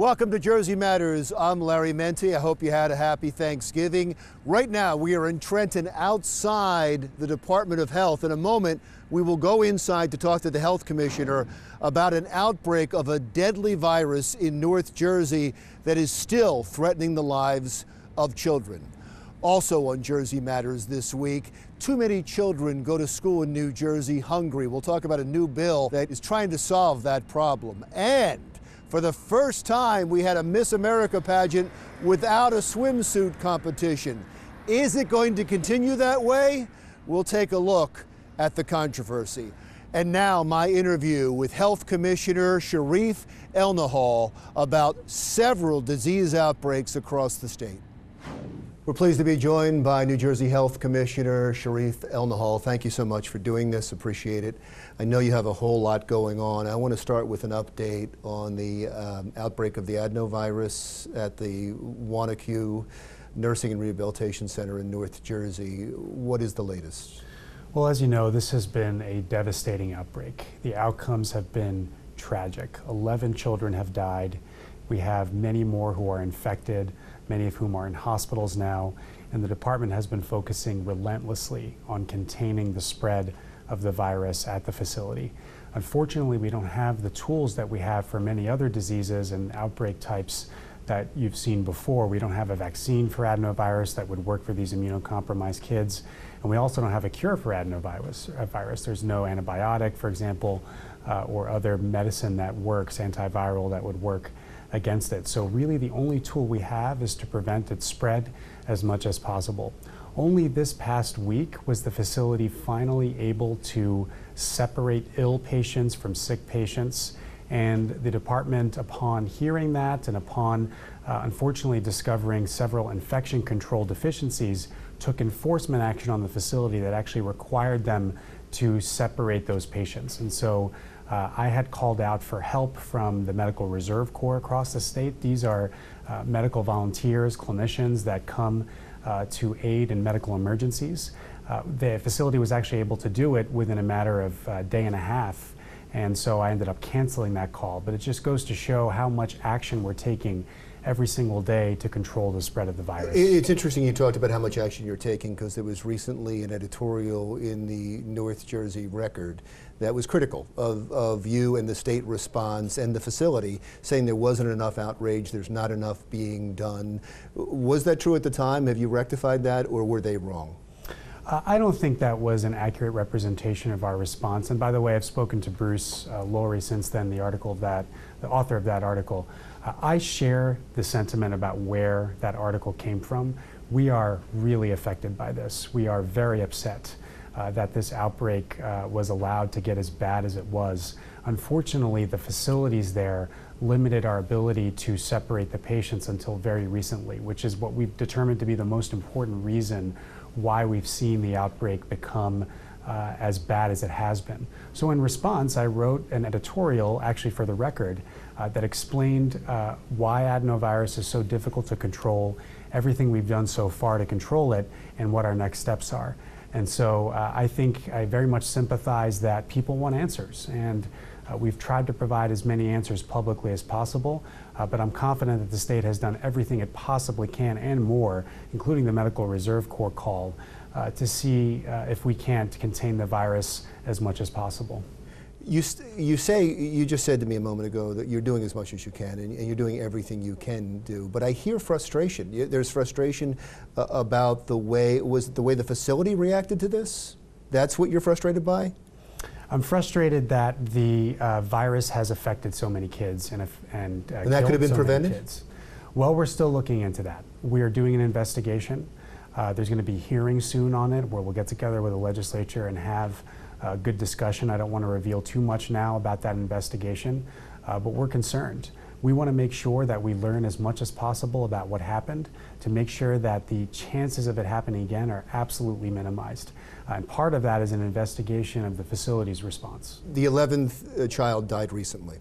Welcome to Jersey Matters. I'm Larry Mendte. I hope you had a happy Thanksgiving. Right now, we are in Trenton outside the Department of Health. In a moment, we will go inside to talk to the health commissioner about an outbreak of a deadly virus in North Jersey that is still threatening the lives of children. Also on Jersey Matters this week, too many children go to school in New Jersey hungry. We'll talk about a new bill that is trying to solve that problem. And for the first time, we had a Miss America pageant without a swimsuit competition. Is it going to continue that way? We'll take a look at the controversy. And now, my interview with Health Commissioner Shereef Elnahal about several disease outbreaks across the state. We're pleased to be joined by New Jersey Health Commissioner Shereef Elnahal. Thank you so much for doing this. Appreciate it. I know you have a whole lot going on. I want to start with an update on the um, outbreak of the adenovirus at the Wanaque Nursing and Rehabilitation Center in North Jersey. What is the latest? Well, as you know, this has been a devastating outbreak. The outcomes have been tragic. 11 children have died. We have many more who are infected many of whom are in hospitals now. And the department has been focusing relentlessly on containing the spread of the virus at the facility. Unfortunately, we don't have the tools that we have for many other diseases and outbreak types that you've seen before. We don't have a vaccine for adenovirus that would work for these immunocompromised kids. And we also don't have a cure for adenovirus. Uh, virus. There's no antibiotic, for example, uh, or other medicine that works, antiviral that would work against it. So really the only tool we have is to prevent its spread as much as possible. Only this past week was the facility finally able to separate ill patients from sick patients. And the department, upon hearing that and upon uh, unfortunately discovering several infection control deficiencies, took enforcement action on the facility that actually required them to separate those patients. And so uh, I had called out for help from the Medical Reserve Corps across the state. These are uh, medical volunteers, clinicians that come uh, to aid in medical emergencies. Uh, the facility was actually able to do it within a matter of a day and a half. And so I ended up canceling that call. But it just goes to show how much action we're taking every single day to control the spread of the virus. It's interesting you talked about how much action you're taking because there was recently an editorial in the North Jersey Record that was critical of, of you and the state response and the facility, saying there wasn't enough outrage, there's not enough being done. Was that true at the time? Have you rectified that or were they wrong? Uh, I don't think that was an accurate representation of our response. And by the way, I've spoken to Bruce uh, since then, the article that, the author of that article. Uh, I share the sentiment about where that article came from. We are really affected by this. We are very upset uh, that this outbreak uh, was allowed to get as bad as it was. Unfortunately, the facilities there limited our ability to separate the patients until very recently, which is what we've determined to be the most important reason why we've seen the outbreak become uh, as bad as it has been. So in response, I wrote an editorial, actually for the record, uh, that explained uh, why adenovirus is so difficult to control, everything we've done so far to control it, and what our next steps are. And so uh, I think I very much sympathize that people want answers. And uh, we've tried to provide as many answers publicly as possible, uh, but I'm confident that the state has done everything it possibly can and more, including the Medical Reserve Corps call, uh, to see uh, if we can't contain the virus as much as possible. You, you say, you just said to me a moment ago that you're doing as much as you can and, and you're doing everything you can do, but I hear frustration. There's frustration uh, about the way, was the way the facility reacted to this? That's what you're frustrated by? I'm frustrated that the uh, virus has affected so many kids and, and, uh, and that could have been so prevented. Well, we're still looking into that. We are doing an investigation. Uh, there's going to be hearings soon on it where we'll get together with the legislature and have a good discussion. I don't want to reveal too much now about that investigation, uh, but we're concerned. We want to make sure that we learn as much as possible about what happened to make sure that the chances of it happening again are absolutely minimized. Uh, and part of that is an investigation of the facility's response. The 11th uh, child died recently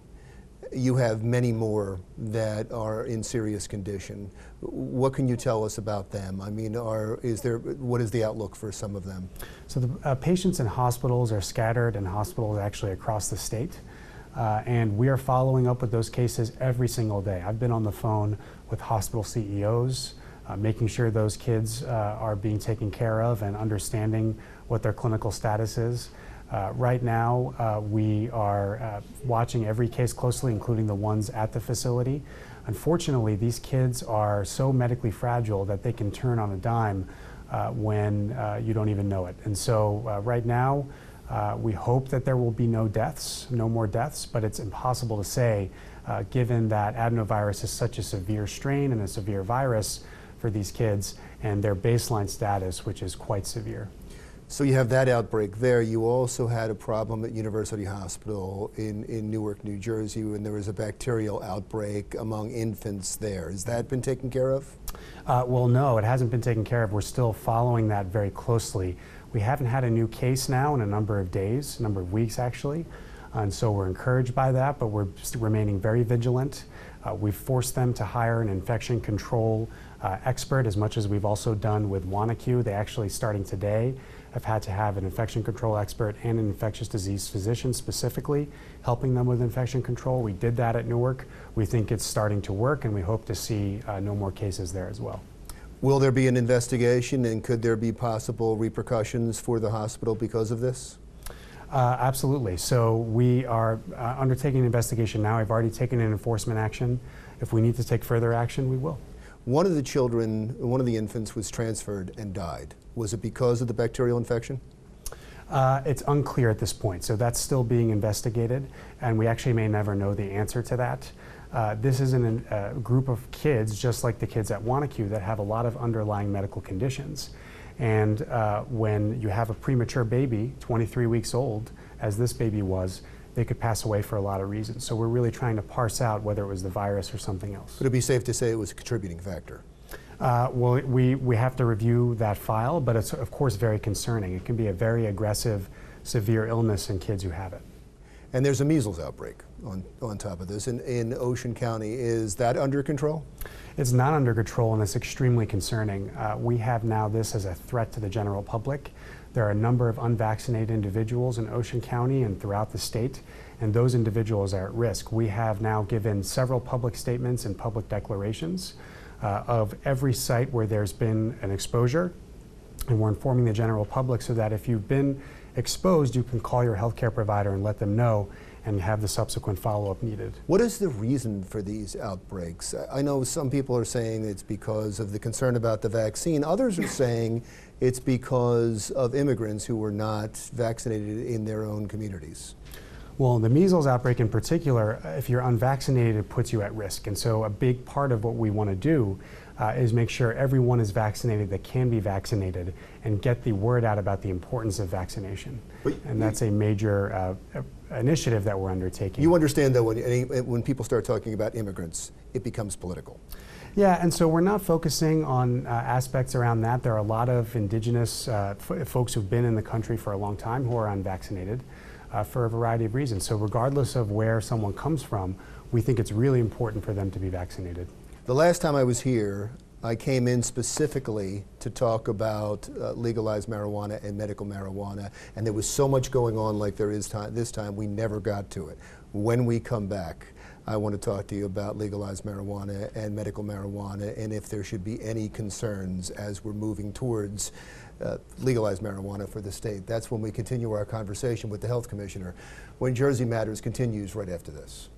you have many more that are in serious condition. What can you tell us about them? I mean, are, is there, what is the outlook for some of them? So the uh, patients in hospitals are scattered in hospitals actually across the state. Uh, and we are following up with those cases every single day. I've been on the phone with hospital CEOs, uh, making sure those kids uh, are being taken care of and understanding what their clinical status is. Uh, right now, uh, we are uh, watching every case closely, including the ones at the facility. Unfortunately, these kids are so medically fragile that they can turn on a dime when you don't even know it. And so, right now, Uh, we hope that there will be no deaths, no more deaths, but it's impossible to say uh, given that adenovirus is such a severe strain and a severe virus for these kids and their baseline status, which is quite severe. So you have that outbreak there. You also had a problem at University Hospital in, in Newark, New Jersey, when there was a bacterial outbreak among infants there. Has that been taken care of? Uh, well, no, it hasn't been taken care of. We're still following that very closely. We haven't had a new case now in a number of days, a number of weeks actually. And so we're encouraged by that, but we're remaining very vigilant. Uh, we've forced them to hire an infection control uh, expert as much as we've also done with Wanaque. They actually, starting today, have had to have an infection control expert and an infectious disease physician specifically helping them with infection control. We did that at Newark. We think it's starting to work, and we hope to see uh, no more cases there as well. Will there be an investigation, and could there be possible repercussions for the hospital because of this? Uh, absolutely. So we are uh, undertaking an investigation now. I've already taken an enforcement action. If we need to take further action, we will. One of the children, one of the infants was transferred and died. Was it because of the bacterial infection? Uh, it's unclear at this point, so that's still being investigated, and we actually may never know the answer to that. Uh, this is an, a uh, group of kids, just like the kids at Wanaque, that have a lot of underlying medical conditions. And uh, when you have a premature baby, 23 weeks old, as this baby was, they could pass away for a lot of reasons. So we're really trying to parse out whether it was the virus or something else. Would it be safe to say it was a contributing factor? Uh, well, we, we have to review that file, but it's of course very concerning. It can be a very aggressive, severe illness in kids who have it. And there's a measles outbreak on, on top of this in, in Ocean County. Is that under control? It's not under control and it's extremely concerning. Uh, we have now this as a threat to the general public. There are a number of unvaccinated individuals in Ocean County and throughout the state, and those individuals are at risk. We have now given several public statements and public declarations uh, of every site where there's been an exposure. And we're informing the general public so that if you've been exposed, you can call your healthcare provider and let them know and have the subsequent follow-up needed. What is the reason for these outbreaks? I know some people are saying it's because of the concern about the vaccine. Others are saying it's because of immigrants who were not vaccinated in their own communities. Well, the measles outbreak in particular, if you're unvaccinated, it puts you at risk. And so a big part of what we want to do uh, is make sure everyone is vaccinated that can be vaccinated and get the word out about the importance of vaccination. But and that's a major uh, initiative that we're undertaking. You understand, though, when, when people start talking about immigrants, it becomes political. Yeah, and so we're not focusing on uh, aspects around that. There are a lot of indigenous uh, folks who've been in the country for a long time who are unvaccinated uh, for a variety of reasons. So regardless of where someone comes from, we think it's really important for them to be vaccinated. The last time I was here, I came in specifically to talk about uh, legalized marijuana and medical marijuana, and there was so much going on like there is time, this time, we never got to it. When we come back, I want to talk to you about legalized marijuana and medical marijuana and if there should be any concerns as we're moving towards uh, marijuana for the state. That's when we continue our conversation with the health commissioner when Jersey Matters continues right after this.